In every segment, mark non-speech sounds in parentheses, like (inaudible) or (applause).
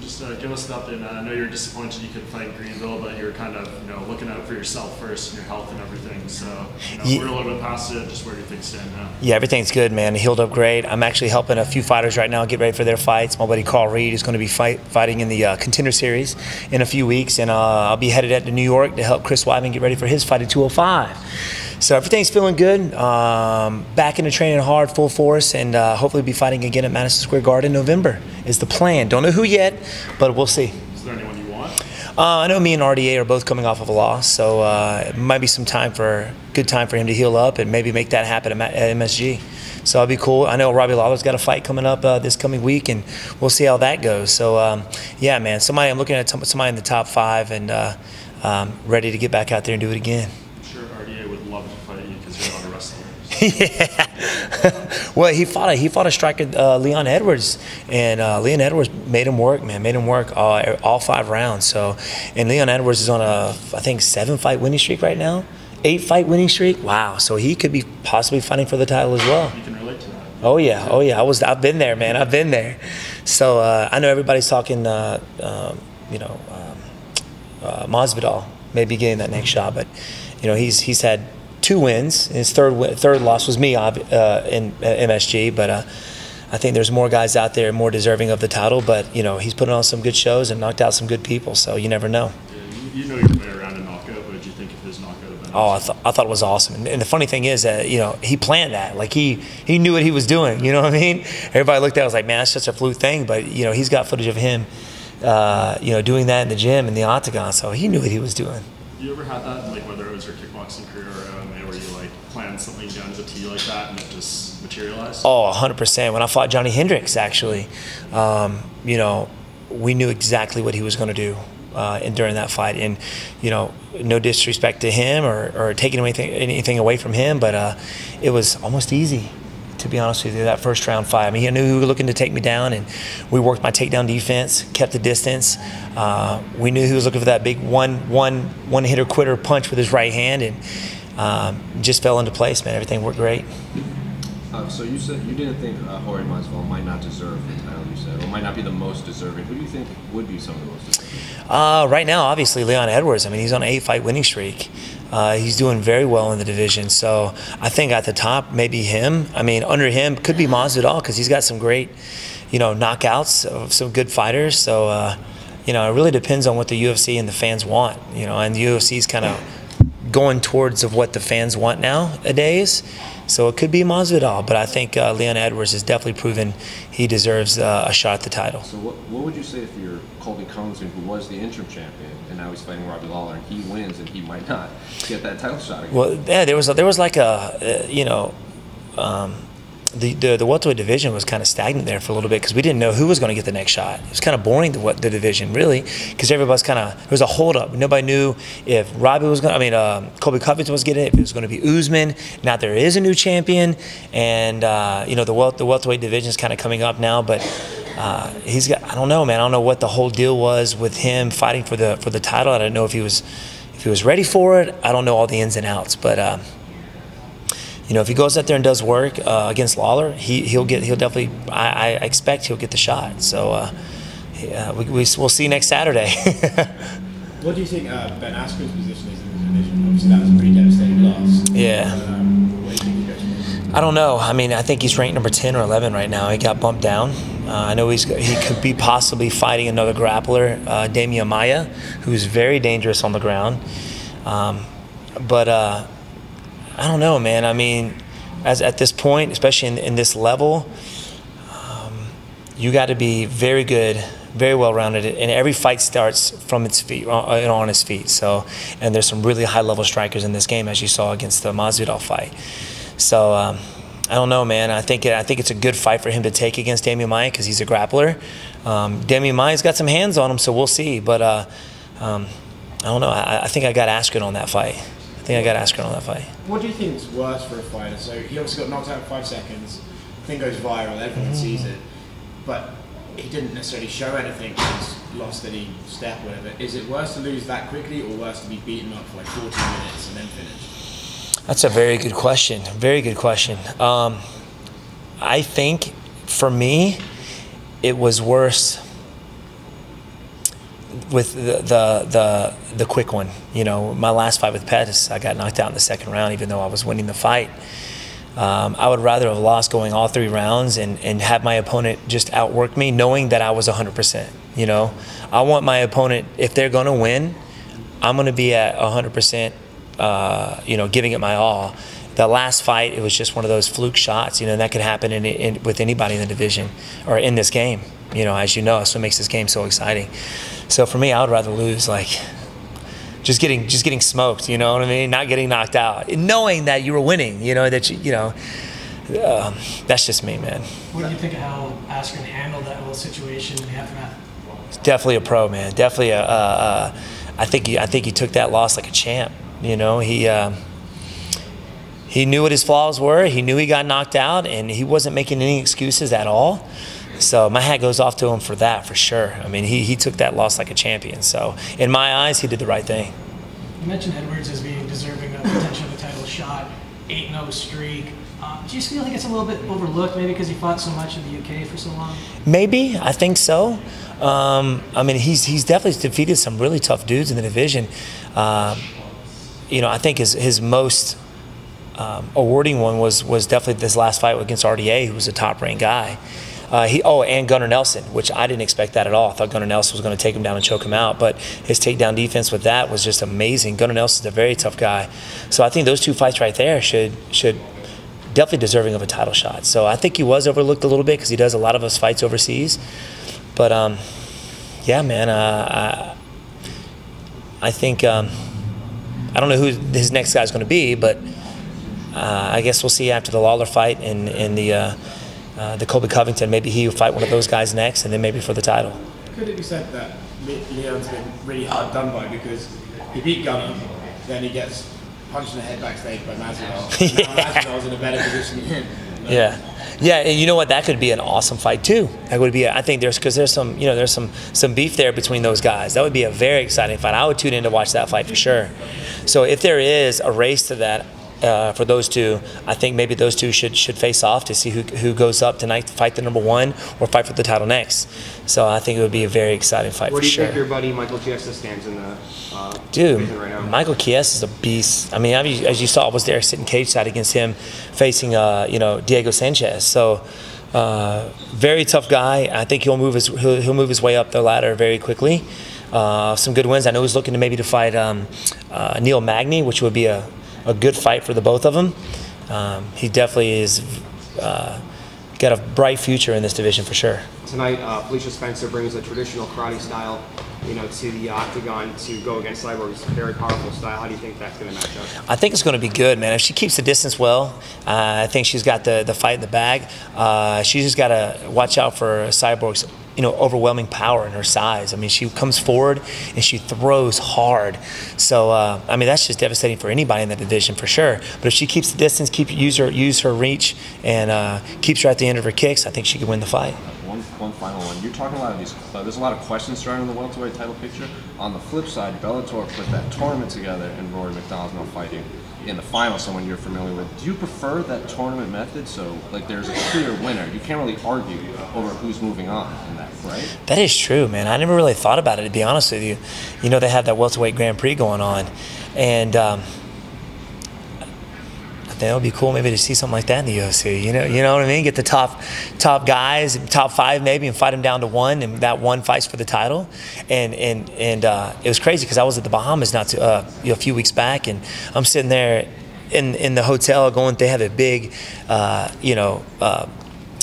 Just uh, give us an update. I know you're disappointed you couldn't fight Greenville, but you're kind of you know looking out for yourself first and your health and everything. So you know, Ye- we're a little bit past it. Just where do things stand now? Yeah, everything's good, man. Healed up great. I'm actually helping a few fighters right now get ready for their fights. My buddy Carl Reed is going to be fight, fighting in the uh, Contender Series in a few weeks, and uh, I'll be headed out to New York to help Chris Weidman get ready for his fight at 205. So everything's feeling good. Um, back into training hard, full force, and uh, hopefully be fighting again at Madison Square Garden in November. Is the plan? Don't know who yet, but we'll see. Is there anyone you want? Uh, I know me and RDA are both coming off of a loss, so uh, it might be some time for good time for him to heal up and maybe make that happen at MSG. So that'll be cool. I know Robbie Lawler's got a fight coming up uh, this coming week, and we'll see how that goes. So um, yeah, man, somebody I'm looking at somebody in the top five and uh, um, ready to get back out there and do it again. I'm sure RDA would love to fight you because you're not a wrestler. yeah. (laughs) well, he fought a he fought a striker, uh, Leon Edwards, and uh, Leon Edwards made him work, man, made him work all, all five rounds. So, and Leon Edwards is on a I think seven fight winning streak right now, eight fight winning streak. Wow. So he could be possibly fighting for the title as well. You can relate to that. Oh yeah, oh yeah. I was I've been there, man. I've been there. So uh, I know everybody's talking, uh, um, you know, um, uh, Masvidal maybe getting that next shot, but you know he's he's had two wins. His third win, third loss was me uh, in uh, MSG, but. Uh, I think there's more guys out there more deserving of the title, but you know he's putting on some good shows and knocked out some good people, so you never know. Yeah, you, you know your way around a knockout, but did you think of his knockout event? Oh, I, th- I thought it was awesome. And, and the funny thing is that, you know, he planned that. Like, he, he knew what he was doing. You know what I mean? Everybody looked at it was like, man, that's such a fluke thing. But, you know, he's got footage of him, uh, you know, doing that in the gym, in the octagon. So he knew what he was doing. You ever had that, like whether it was your kickboxing career or MMA, planned something down to the T like that and it just materialized? Oh, 100%. When I fought Johnny Hendricks, actually, um, you know, we knew exactly what he was going to do. Uh, during that fight, and you know, no disrespect to him or, or taking anything anything away from him, but uh, it was almost easy, to be honest with you. That first round fight. I mean, he knew he was looking to take me down, and we worked my takedown defense, kept the distance. Uh, we knew he was looking for that big one one one hitter quitter punch with his right hand, and um, just fell into place. Man, everything worked great. Uh, so you said you didn't think uh, Jorge Masvidal might not deserve the title. You said, or might not be the most deserving. Who do you think would be some of the most deserving? Uh, right now, obviously, Leon Edwards. I mean, he's on an eight-fight winning streak. Uh, he's doing very well in the division. So I think at the top, maybe him. I mean, under him could be Masvidal because he's got some great, you know, knockouts of some good fighters. So, uh, you know, it really depends on what the UFC and the fans want. You know, and the UFC is kind of going towards of what the fans want nowadays. So it could be Masvidal, but I think uh, Leon Edwards has definitely proven he deserves uh, a shot at the title. So what, what would you say if you're Colby Covington, who was the interim champion, and now he's fighting Robbie Lawler, and he wins, and he might not get that title shot again? Well, yeah, there was there was like a uh, you know, um, the the the welterweight division was kind of stagnant there for a little bit because we didn't know who was going to get the next shot. It was kind of boring the what the division really because everybody's kind of there was a holdup. Nobody knew if Robbie was going. to I mean, um, Colby Covington was getting it. If it was going to be Usman. Now there is a new champion, and uh, you know the wel- the welterweight division is kind of coming up now, but. Uh, he's got. I don't know, man. I don't know what the whole deal was with him fighting for the for the title. I don't know if he was if he was ready for it. I don't know all the ins and outs, but uh, you know, if he goes out there and does work uh, against Lawler, he he'll get he'll definitely. I, I expect he'll get the shot. So uh, yeah, we, we we'll see next Saturday. (laughs) What do you think uh, Ben Askren's position is in the division? Obviously, that was a pretty devastating loss. Yeah. Um, what do you think he goes for? I don't know. I mean, I think he's ranked number ten or eleven right now. He got bumped down. Uh, I know he's he could be possibly fighting another grappler, uh, Demian Maia, who's very dangerous on the ground. Um, but uh, I don't know, man. I mean, as at this point, especially in, in this level, um, you got to be very good, very well rounded, and every fight starts from its feet, on, on its feet. So, and there's some really high level strikers in this game, as you saw against the Masvidal fight. So. Um, I don't know, man. I think I think it's a good fight for him to take against Demian Maia because he's a grappler. Um, Demian Maia's got some hands on him, so we'll see. But uh, um, I don't know. I, I think I got Askren on that fight. I think I got Askren on that fight. What do you think is worse for a fighter? So he obviously got knocked out in five seconds. Thing goes viral. Everyone sees it, but he didn't necessarily show anything. He's lost any step, or whatever. Is it worse to lose that quickly, or worse to be beaten up for like 14 minutes and then finish? That's a very good question. Very good question. Um, I think for me, it was worse with the, the the the quick one. You know, my last fight with Pettis, I got knocked out in the second round, even though I was winning the fight. Um, I would rather have lost going all three rounds and, and have my opponent just outwork me, knowing that I was 100%. You know, I want my opponent, if they're going to win, I'm going to be at 100%, uh, you know, giving it my all. The last fight, it was just one of those fluke shots, you know, and that could happen in, in, with anybody in the division or in this game, you know, as you know. That's what makes this game so exciting. So for me, I would rather lose like just getting just getting smoked. You know what I mean? Not getting knocked out, knowing that you were winning. You know that you you know. Um, that's just me, man. What do you think of how Askren handled that whole situation after that? Definitely a pro, man. Definitely a. Uh, uh, I think he, I think he took that loss like a champ. You know, he. Uh, he knew what his flaws were. He knew he got knocked out, and he wasn't making any excuses at all. So my hat goes off to him for that, for sure. I mean, he, he took that loss like a champion. So in my eyes, he did the right thing. You mentioned Edwards as being deserving of potential of a title shot, 8-0 streak. Um, do you feel like it's a little bit overlooked, maybe because he fought so much in the UK for so long? Maybe I think so. Um, I mean, he's he's definitely defeated some really tough dudes in the division. Um, you know, I think his his most um, awarding one was was definitely this last fight against RDA, who was a top ranked guy. Uh, he oh, and Gunnar Nelson, which I didn't expect that at all. I thought Gunnar Nelson was going to take him down and choke him out, but his takedown defense with that was just amazing. Gunnar Nelson's a very tough guy, so I think those two fights right there should should definitely deserving of a title shot. So I think he was overlooked a little bit because he does a lot of his fights overseas, but um, yeah, man, uh, I, I think um, I don't know who his next guy is going to be, but uh, I guess we'll see after the Lawler fight and in the. Uh, uh, the Colby Covington. Maybe he will fight one of those guys next, and then maybe for the title. Could it be said that Leon's been really hard done by because he beat Gunnar, then he gets punched in the head backstage by Masvidal. (laughs) yeah. Now Masvidal's in a better position than him. Yeah, yeah, and you know what? That could be an awesome fight too. That would be. A, I think there's because there's some you know there's some some beef there between those guys. That would be a very exciting fight. I would tune in to watch that fight for sure. So if there is a race to that, uh, for those two. I think maybe those two should should face off to see who, who goes up tonight to fight the number one or fight for the title next. So I think it would be a very exciting fight Where for sure. Where do you think your buddy Michael Chiesa stands in the uh, Dude, right? Michael Chiesa is a beast. I mean, as you saw, I was there sitting cage side against him, facing uh, you know Diego Sanchez. So. Uh, very tough guy. I think he'll move his he'll, he'll move his way up the ladder very quickly. Uh, some good wins. I know he's looking to maybe to fight um, uh, Neil Magny, which would be a a good fight for the both of them. Um, he definitely is uh, got a bright future in this division for sure. Tonight, uh, Felicia Spencer brings a traditional karate style, you know, to the octagon to go against Cyborg's very powerful style. How do you think that's going to match up? I think it's going to be good, man. If she keeps the distance well, uh, I think she's got the the fight in the bag. Uh, she's just got to watch out for Cyborg's you know overwhelming power in her size. I mean, she comes forward and she throws hard. So uh, I mean, that's just devastating for anybody in the division for sure. But if she keeps the distance, keep use her use her reach, and uh, keeps her at the end of her kicks, I think she could win the fight. One, one final one. You're talking a lot of these. Uh, there's a lot of questions surrounding the welterweight title picture. On the flip side, Bellator put that tournament together, and Rory MacDonald's now fighting in the final someone you're familiar with. Do you prefer that tournament method? So like there's a clear winner. You can't really argue over who's moving on in that, right? That is true, man. I never really thought about it to be honest with you. You know they have that welterweight Grand Prix going on, and. Um, that would be cool maybe to see something like that in the UFC. You know, you know what I mean? Get the top top guys, top five maybe, and fight them down to one, and that one fights for the title. And and and uh, it was crazy because I was at the Bahamas not too, uh, you know, a few weeks back, and I'm sitting there in in the hotel going. They have a big, uh, you know.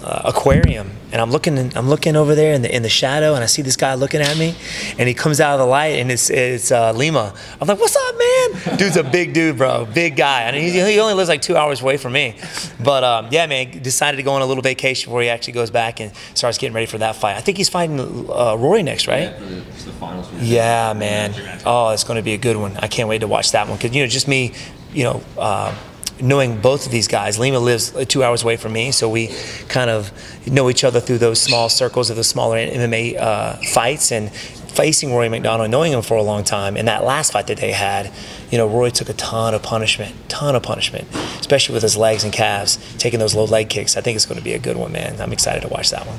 Uh, aquarium and I'm looking I'm looking over there in the in the shadow and I see this guy looking at me and he comes out of the light and it's it's uh, Lima. I'm like, "What's up, man?" Dude's a big dude, bro. Big guy. And he, he only lives like 2 hours away from me. But um, yeah, man, decided to go on a little vacation before he actually goes back and starts getting ready for that fight. I think he's fighting uh, Rory next, right? Yeah, the, the finals. Yeah, man. Oh, it's going to be a good one. I can't wait to watch that one cuz you know, just me, you know, uh, knowing both of these guys. Lima lives two hours away from me, so we kind of know each other through those small circles of the smaller MMA uh, fights and facing Rory MacDonald, knowing him for a long time. And that last fight that they had, you know, Roy took a ton of punishment, ton of punishment, especially with his legs and calves, taking those low leg kicks. I think it's going to be a good one, man. I'm excited to watch that one.